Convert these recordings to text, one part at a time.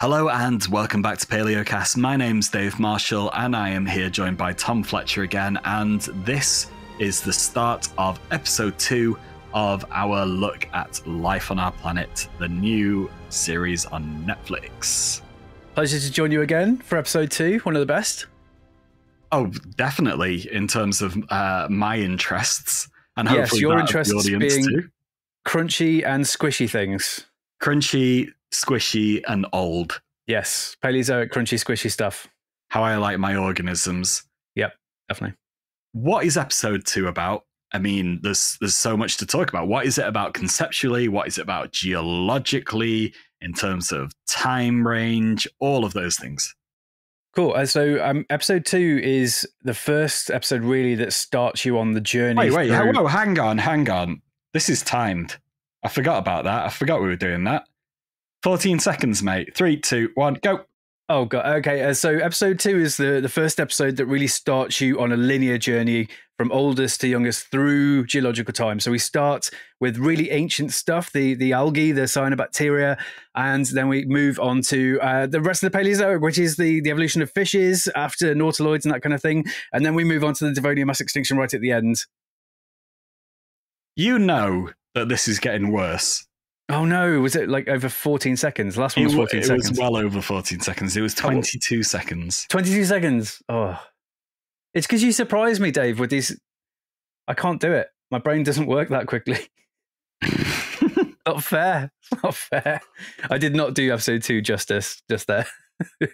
Hello and welcome back to Palaeocast. My name's Dave Marshall and I am here joined by Tom Fletcher again. And this is the start of episode two of our look at life on our planet, the new series on Netflix. Pleasure to join you again for episode two, one of the best. Oh, definitely in terms of uh, my interests and yes, your interests being too. crunchy and squishy things. Crunchy, squishy, and old. Yes, Paleozoic crunchy squishy stuff. How I like my organisms. Yep, definitely. what is episode two about? I mean, there's there's so much to talk about. What is it about conceptually? What is it about geologically? In terms of time range, all of those things. Cool. Uh, so, um, episode two is the first episode really that starts you on the journey. Wait, wait, through- whoa, hang on, hang on. This is timed. I forgot about that. I forgot we were doing that. 14 seconds, mate. Three, two, one, go. Oh god. Okay. Uh, so episode two is the the first episode that really starts you on a linear journey from oldest to youngest through geological time. So we start with really ancient stuff, the the algae, the cyanobacteria, and then we move on to uh, the rest of the Paleozoic, which is the the evolution of fishes after nautiloids and that kind of thing. And then we move on to the Devonian mass extinction right at the end. You know that this is getting worse. Oh no! Was it like over fourteen seconds? The last one was fourteen it seconds. was well over 14 seconds. It was 22 seconds. 22 seconds. Oh. It's because you surprise me, Dave, with these. I can't do it. My brain doesn't work that quickly. not fair. Not fair. I did not do episode two justice just there.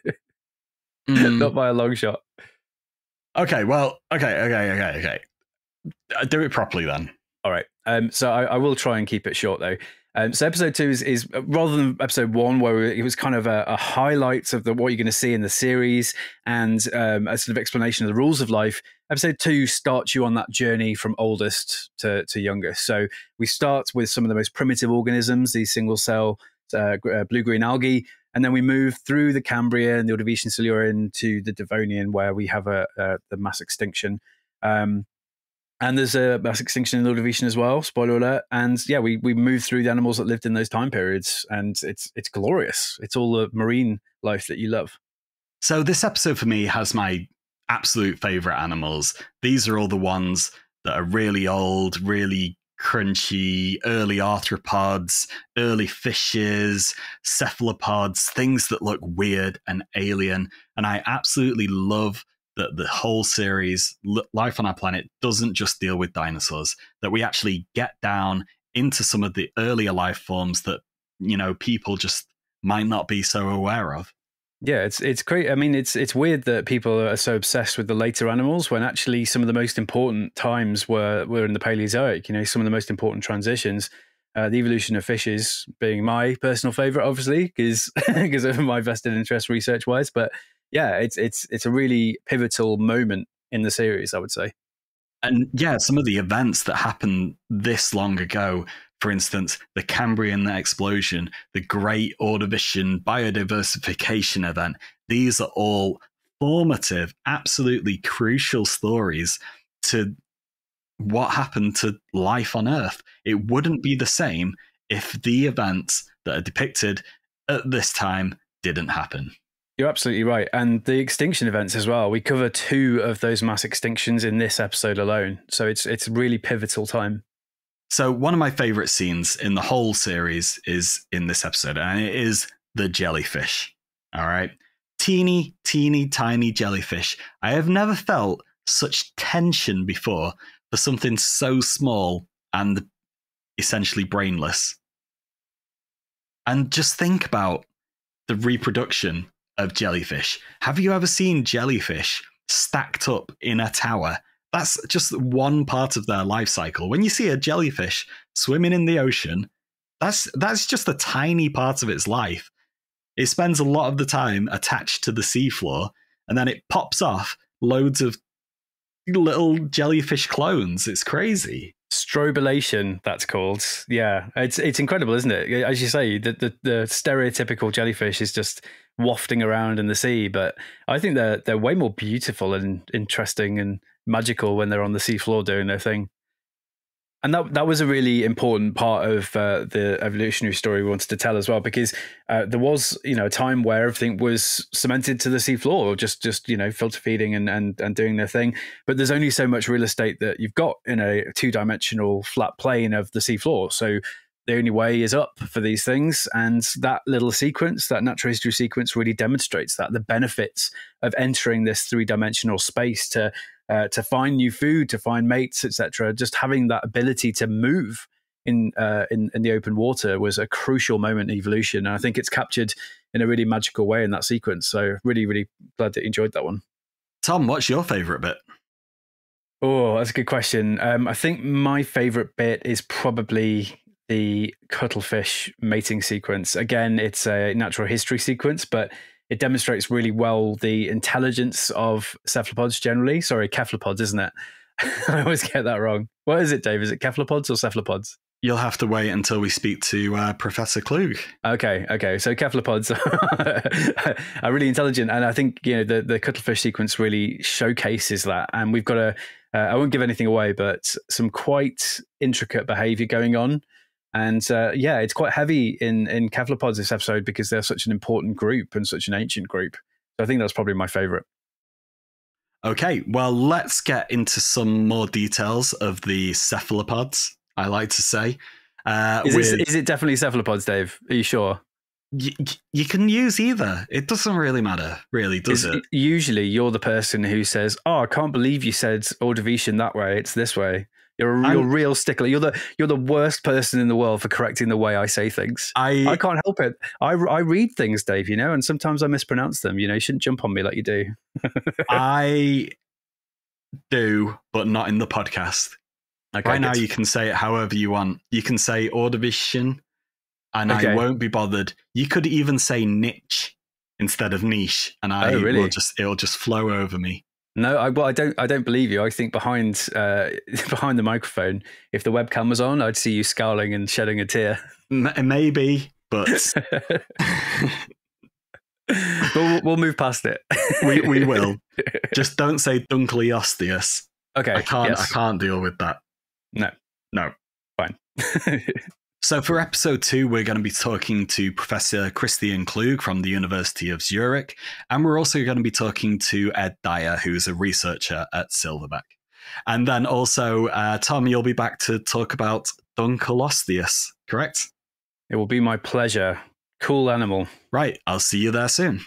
Mm. not by a long shot. Okay, well, okay, okay, okay, okay. Uh, Do it properly then. All right. Um, so I, I will try and keep it short though. Um, so episode two is, is uh, rather than episode one, where it was kind of a, a highlight of the what you're going to see in the series and um, a sort of explanation of the rules of life. Episode two starts you on that journey from oldest to, to youngest. So we start with some of the most primitive organisms, these single cell uh, blue green algae, and then we move through the Cambrian, the Ordovician, Silurian to the Devonian, where we have a, a the mass extinction. Um, and there's a mass extinction in the Ordovician as well. Spoiler alert! And yeah, we we move through the animals that lived in those time periods, and it's it's glorious. It's all the marine life that you love. So this episode for me has my absolute favorite animals. These are all the ones that are really old, really crunchy, early arthropods, early fishes, cephalopods, things that look weird and alien. And I absolutely love that the whole series, Life on Our Planet, doesn't just deal with dinosaurs, that we actually get down into some of the earlier life forms that, you know, people just might not be so aware of. Yeah, it's it's great. I mean, it's it's weird that people are so obsessed with the later animals when actually some of the most important times were were in the Paleozoic. You know, some of the most important transitions. Uh, the evolution of fishes being my personal favorite, obviously, because because of my vested interest research wise. But yeah, it's it's it's a really pivotal moment in the series, I would say. and yeah, some of the events that happened this long ago, for instance, the Cambrian explosion, the Great Ordovician biodiversification event, these are all formative, absolutely crucial stories to what happened to life on Earth. It wouldn't be the same if the events that are depicted at this time didn't happen. You're absolutely right. And the extinction events as well. We cover two of those mass extinctions in this episode alone. So it's it's really pivotal time. So one of my favorite scenes in the whole series is in this episode, and it is the jellyfish. All right. Teeny, teeny, tiny jellyfish. I have never felt such tension before for something so small and essentially brainless. And just think about the reproduction of jellyfish. Have you ever seen jellyfish stacked up in a tower? That's just one part of their life cycle. When you see a jellyfish swimming in the ocean, that's that's just a tiny part of its life. It spends a lot of the time attached to the seafloor, and then it pops off loads of little jellyfish clones. It's crazy. Strobilation, that's called. Yeah, it's it's incredible, isn't it? As you say, the, the the stereotypical jellyfish is just wafting around in the sea, but I think they're they're way more beautiful and interesting and magical when they're on the seafloor doing their thing. And that that was a really important part of uh, the evolutionary story we wanted to tell as well, because uh, there was you know a time where everything was cemented to the seafloor, just just you know filter feeding and and and doing their thing. But there's only so much real estate that you've got in a two dimensional flat plane of the seafloor. So the only way is up for these things, and that little sequence, that natural history sequence, really demonstrates that the benefits of entering this three dimensional space to uh, to find new food, to find mates, etc. Just having that ability to move in, uh, in in the open water was a crucial moment in evolution, and I think it's captured in a really magical way in that sequence. So really, really glad that you enjoyed that one. Tom, what's your favorite bit? Oh, that's a good question. Um, I think my favorite bit is probably the cuttlefish mating sequence. Again, it's a natural history sequence, but it demonstrates really well the intelligence of cephalopods generally. Sorry, cephalopods, isn't it? I always get that wrong. What is it, Dave? Is it cephalopods or cephalopods? You'll have to wait until we speak to uh, Professor Klug. Okay, okay. So cephalopods are really intelligent, and I think you know the the cuttlefish sequence really showcases that. And we've got a uh, I won't give anything away, but some quite intricate behavior going on and uh, yeah, it's quite heavy in in cephalopods this episode because they're such an important group and such an ancient group. So I think that's probably my favorite. Okay, well, let's get into some more details of the cephalopods. I like to say, uh, is, with... is it definitely cephalopods, Dave? Are you sure? Y- you can use either. It doesn't really matter, really, does is, it? Usually, you're the person who says, "Oh, I can't believe you said Ordovician that way. It's this way." You're a real, real stickler. You're the you're the worst person in the world for correcting the way I say things. I I can't help it. I, I read things, Dave. You know, and sometimes I mispronounce them. You know, you shouldn't jump on me like you do. I do, but not in the podcast. Okay, right now, you can say it however you want. You can say Ordovician, and okay. I won't be bothered. You could even say niche instead of niche, and I oh, really? will just it'll just flow over me. No, I, well, I don't. I don't believe you. I think behind uh, behind the microphone, if the webcam was on, I'd see you scowling and shedding a tear. Maybe, but we'll, we'll move past it. we we will. Just don't say Dunkley Osteus. Okay, I can't. Yes. I can't deal with that. No, no, fine. So, for episode two, we're going to be talking to Professor Christian Klug from the University of Zurich. And we're also going to be talking to Ed Dyer, who's a researcher at Silverback. And then also, uh, Tom, you'll be back to talk about Dunkleosteus, correct? It will be my pleasure. Cool animal. Right. I'll see you there soon.